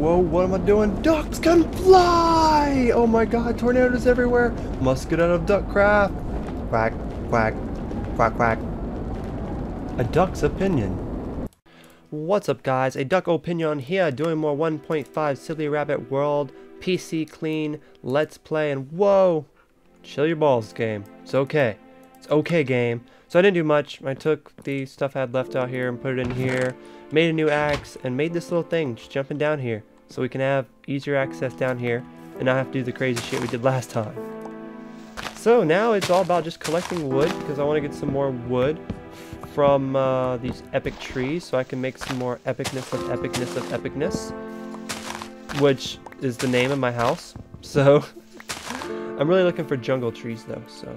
Whoa, what am I doing? Ducks can fly! Oh my god, tornadoes everywhere. Must get out of Duckcraft. Quack, quack, quack, quack. A duck's opinion. What's up guys, a duck opinion here doing more 1.5 Silly Rabbit World, PC clean, let's play, and whoa! Chill your balls game. It's okay. It's okay game. So I didn't do much. I took the stuff I had left out here and put it in here, made a new axe, and made this little thing just jumping down here. So we can have easier access down here and not have to do the crazy shit we did last time. So now it's all about just collecting wood because I want to get some more wood from uh, these epic trees so I can make some more epicness of epicness of epicness which is the name of my house so I'm really looking for jungle trees though so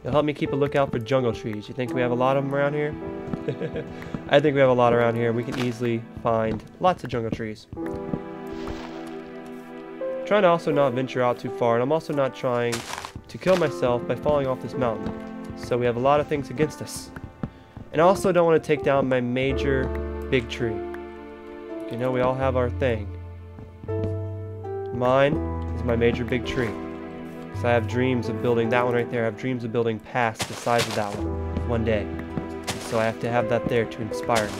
It'll help me keep a lookout for jungle trees. You think we have a lot of them around here? I think we have a lot around here. We can easily find lots of jungle trees. Trying to also not venture out too far, and I'm also not trying to kill myself by falling off this mountain. So we have a lot of things against us. And I also don't want to take down my major big tree. You know, we all have our thing. Mine is my major big tree. Because I have dreams of building that one right there. I have dreams of building past the size of that one one day. So I have to have that there to inspire me.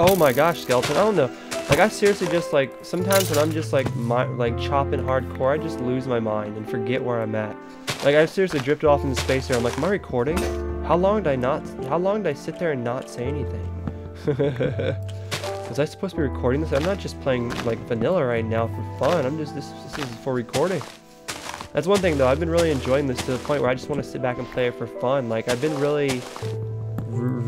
Oh my gosh, skeleton. I don't know. Like I seriously just like sometimes when I'm just like my, like chopping hardcore, I just lose my mind and forget where I'm at. Like I've seriously drifted off into space here. I'm like, am I recording? How long did I not? How long did I sit there and not say anything? Was I supposed to be recording this? I'm not just playing like vanilla right now for fun. I'm just this this is for recording. That's one thing though. I've been really enjoying this to the point where I just want to sit back and play it for fun. Like I've been really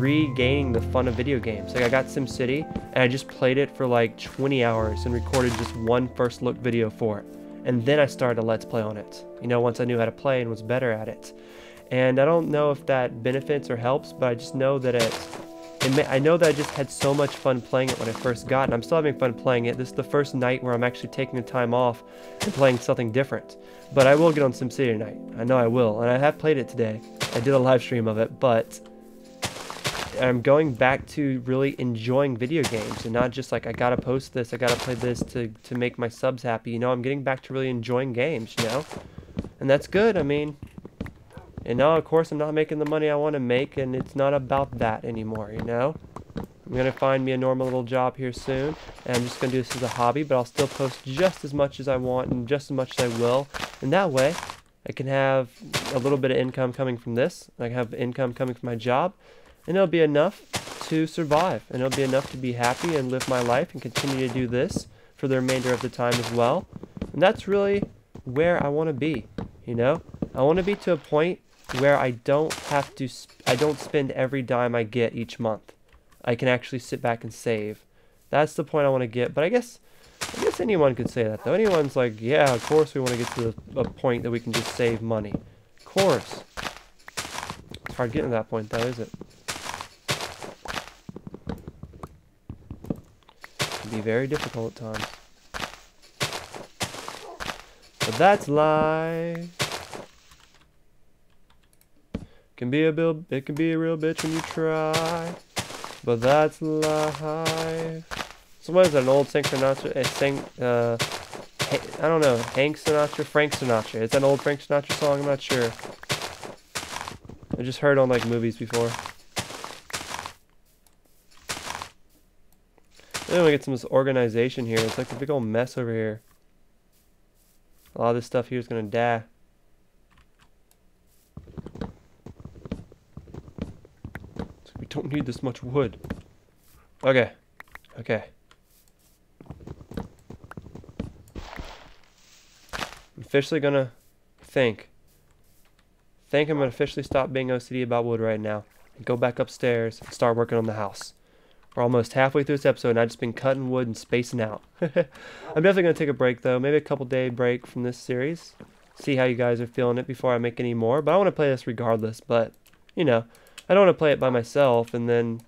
regaining the fun of video games. Like I got SimCity and I just played it for like 20 hours and recorded just one first look video for it. And then I started a let's play on it. You know, once I knew how to play and was better at it. And I don't know if that benefits or helps, but I just know that it, it may, I know that I just had so much fun playing it when I first got it. And I'm still having fun playing it. This is the first night where I'm actually taking the time off and playing something different. But I will get on SimCity tonight. I know I will. And I have played it today. I did a live stream of it, but I'm going back to really enjoying video games and not just like I gotta post this, I gotta play this to to make my subs happy. You know, I'm getting back to really enjoying games. You know, and that's good. I mean, and now of course I'm not making the money I want to make, and it's not about that anymore. You know. I'm gonna find me a normal little job here soon, and I'm just gonna do this as a hobby, but I'll still post just as much as I want and just as much as I will, and that way I can have a little bit of income coming from this. I can have income coming from my job, and it'll be enough to survive. And it'll be enough to be happy and live my life and continue to do this for the remainder of the time as well. And that's really where I want to be you know? I want to be to a point where I don't have to I don't spend every dime I get each month. I can actually sit back and save. That's the point I want to get. But I guess I guess anyone could say that though. Anyone's like yeah of course we want to get to a point that we can just save money. Of course. It's hard getting to that point though is it be very difficult at times. But that's life. Can be a bill, it can be a real bitch when you try. But that's life. So what is that, an old Frank Sinatra? A sing, uh, I don't know, Hank Sinatra, Frank Sinatra. That an old Frank Sinatra song? I'm not sure. I just heard on like movies before. Then we get some organization here. It's like a big old mess over here. A lot of this stuff here is going to die. So we don't need this much wood. Okay. Okay. I'm officially going to think. Think I'm going to officially stop being OCD about wood right now. And go back upstairs and start working on the house. We're almost halfway through this episode, and I've just been cutting wood and spacing out. I'm definitely going to take a break, though. Maybe a couple day break from this series. See how you guys are feeling it before I make any more. But I want to play this regardless. But, you know, I don't want to play it by myself and then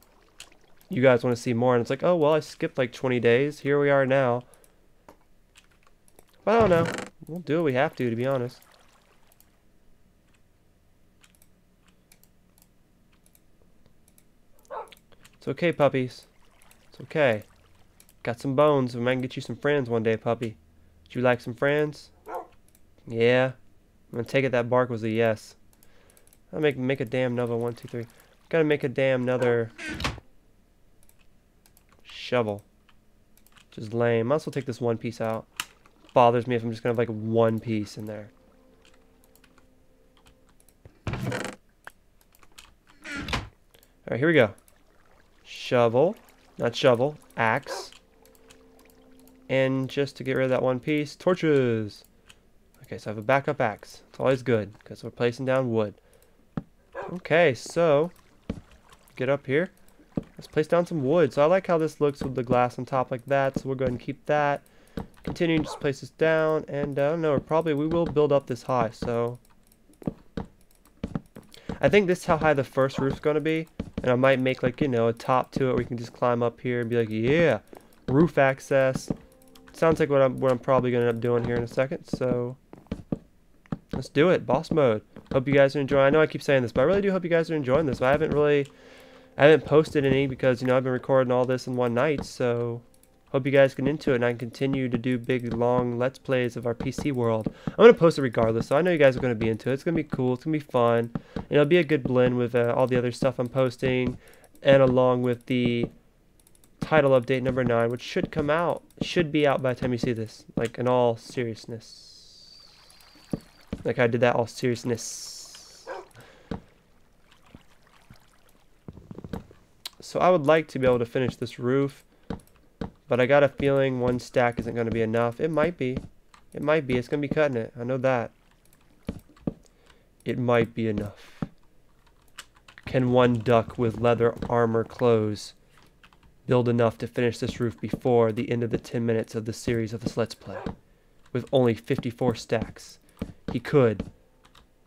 you guys want to see more and it's like, oh, well, I skipped like 20 days. Here we are now. But I don't know. We'll do what we have to, to be honest. It's okay, puppies. It's okay. Got some bones. We might get you some friends one day, puppy. Would you like some friends? Yeah. I'm gonna take it that bark was a yes. I'll make make a damn another one, two, three. Gotta make a damn another shovel. Just lame. Might as well take this one piece out. Bothers me if I'm just gonna have like one piece in there. Alright, here we go. Shovel. Not shovel. Axe. And just to get rid of that one piece, torches. Okay, so I have a backup axe. It's always good, because we're placing down wood. Okay, so, get up here. Let's place down some wood. So I like how this looks with the glass on top like that, so we'll go ahead and keep that. Continue to just place this down, and uh, I don't know, probably we will build up this high, so... I think this is how high the first roof's going to be, and I might make like, you know, a top to it where we can just climb up here and be like, yeah, roof access, sounds like what I'm what I'm probably gonna end up doing here in a second. So let's do it. Boss mode. Hope you guys are enjoying. I know I keep saying this, but I really do hope you guys are enjoying this. I haven't really, I haven't posted any because you know I've been recording all this in one night. So hope you guys get into it, and I can continue to do big long let's plays of our PC world. I'm gonna post it regardless, so I know you guys are gonna be into it. It's gonna be cool. It's gonna be fun. And it'll be a good blend with uh, all the other stuff I'm posting, and along with the title update number 9, which should come out, should be out by the time you see this, like in all seriousness. Like I did that all seriousness. So I would like to be able to finish this roof, but I got a feeling one stack isn't going to be enough. It might be. It might be. It's going to be cutting it. I know that. It might be enough. Can one duck with leather armor clothes build enough to finish this roof before the end of the 10 minutes of the series of this Let's Play. With only 54 stacks. He could.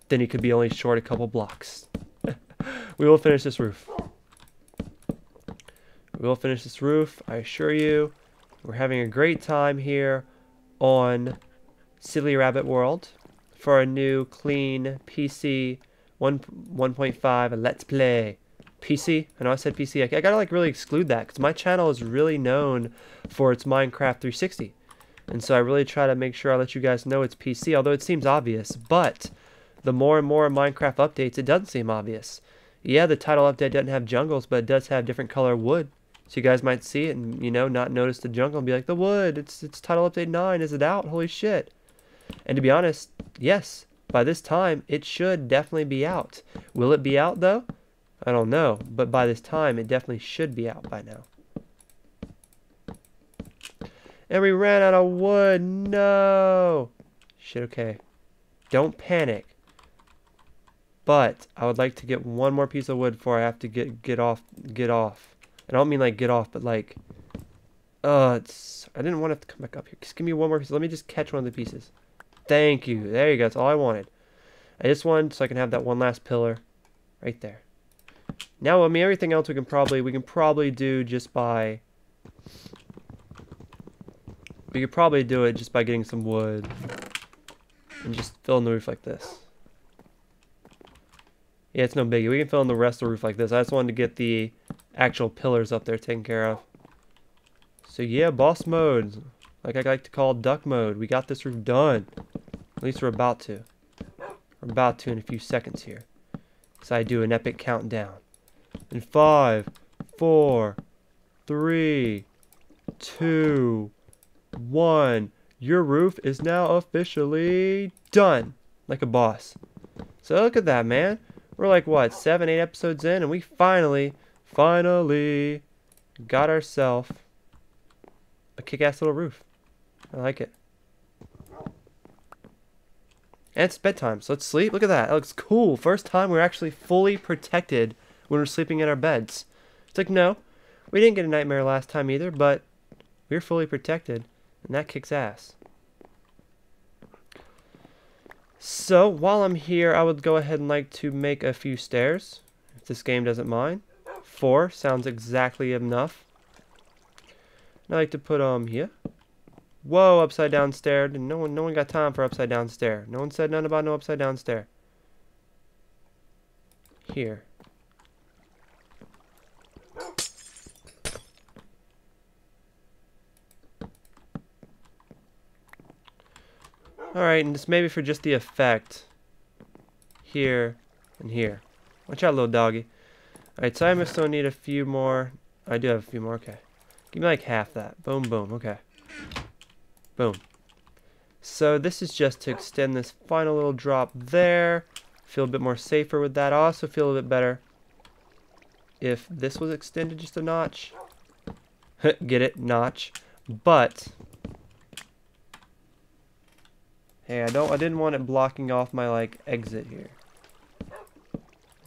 Then he could be only short a couple blocks. we will finish this roof. We will finish this roof, I assure you. We're having a great time here on Silly Rabbit World for a new clean PC 1.5 Let's Play. PC. I know I said PC. I, I gotta like really exclude that because my channel is really known for its Minecraft 360. And so I really try to make sure I let you guys know it's PC, although it seems obvious. But the more and more Minecraft updates, it doesn't seem obvious. Yeah, the title update doesn't have jungles, but it does have different color wood. So you guys might see it and, you know, not notice the jungle and be like, the wood, it's, it's title update 9, is it out? Holy shit. And to be honest, yes, by this time, it should definitely be out. Will it be out, though? I don't know, but by this time, it definitely should be out by now. And we ran out of wood. No. Shit, okay. Don't panic. But I would like to get one more piece of wood before I have to get get off get off. I don't mean like get off, but like uh it's I didn't want to come back up here. Just give me one more piece. Let me just catch one of the pieces. Thank you. There you go. That's all I wanted. I just wanted so I can have that one last pillar right there. Now, I mean, everything else we can probably, we can probably do just by, we could probably do it just by getting some wood and just fill in the roof like this. Yeah, it's no biggie. We can fill in the rest of the roof like this. I just wanted to get the actual pillars up there taken care of. So yeah, boss mode. Like I like to call duck mode. We got this roof done. At least we're about to. We're about to in a few seconds here. So I do an epic countdown. In five, four, three, two, one. Your roof is now officially done. Like a boss. So look at that, man. We're like, what, seven, eight episodes in, and we finally, finally got ourselves a kick-ass little roof. I like it. And it's bedtime, so let's sleep. Look at that. That looks cool. First time we're actually fully protected when we're sleeping in our beds. It's like, no, we didn't get a nightmare last time either, but we're fully protected, and that kicks ass. So, while I'm here, I would go ahead and like to make a few stairs. If this game doesn't mind. Four sounds exactly enough. I like to put um here. Whoa, upside down stair. No one, no one got time for upside down stair. No one said nothing about no upside down stair. Here. Alright, and this maybe for just the effect. Here and here. Watch out, little doggy. Alright, so I must still need a few more. I do have a few more, okay. Give me like half that. Boom, boom, okay. Boom. So this is just to extend this final little drop there. Feel a bit more safer with that. I also feel a bit better if this was extended just a notch. Get it? Notch. But hey, I don't I didn't want it blocking off my like exit here.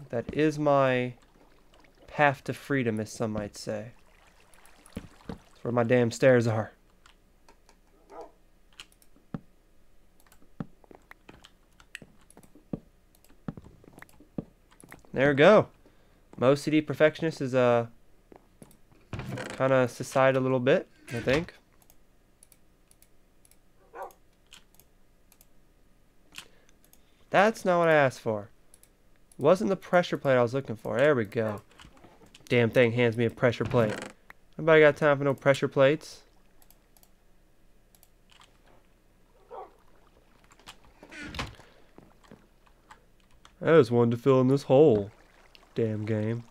That is my path to freedom, as some might say. That's where my damn stairs are. There we go. My OCD perfectionist is uh kind of subsided a little bit, I think. That's not what I asked for. Wasn't the pressure plate I was looking for. There we go. Damn thing hands me a pressure plate. Nobody got time for no pressure plates. I wanted to fill in this hole. Damn game.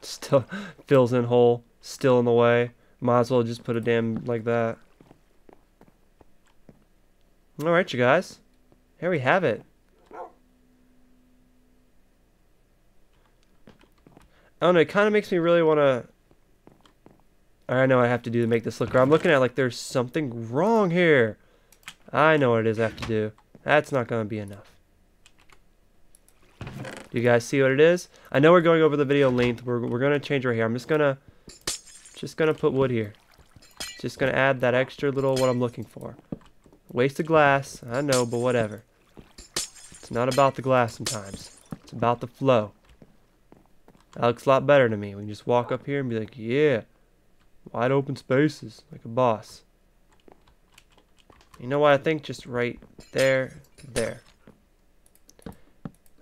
Still fills in hole. Still in the way. Might as well just put a damn like that. Alright, you guys. Here we have it. I don't know, it kind of makes me really want to... I know I have to do to make this look right. I'm looking at like there's something wrong here. I know what it is I have to do. That's not going to be enough. Do you guys see what it is? I know we're going over the video length. We're, we're going to change right here. I'm just going to just going to put wood here. Just going to add that extra little what I'm looking for. Waste of glass. I know, but whatever. It's not about the glass sometimes. It's about the flow. That looks a lot better to me. We can just walk up here and be like, yeah, wide open spaces, like a boss. You know what I think? Just right there, there.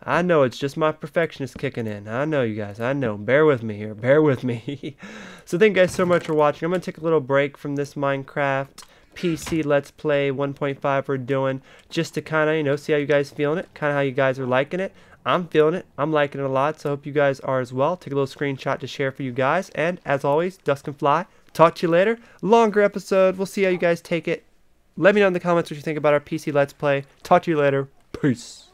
I know it's just my perfectionist kicking in. I know you guys. I know. Bear with me here. Bear with me. so thank you guys so much for watching. I'm going to take a little break from this Minecraft PC Let's Play 1.5 we're doing just to kind of, you know, see how you guys feeling it, kind of how you guys are liking it. I'm feeling it. I'm liking it a lot, so I hope you guys are as well. Take a little screenshot to share for you guys. And as always, Ducks Can Fly. Talk to you later. Longer episode. We'll see how you guys take it. Let me know in the comments what you think about our PC Let's Play. Talk to you later. Peace.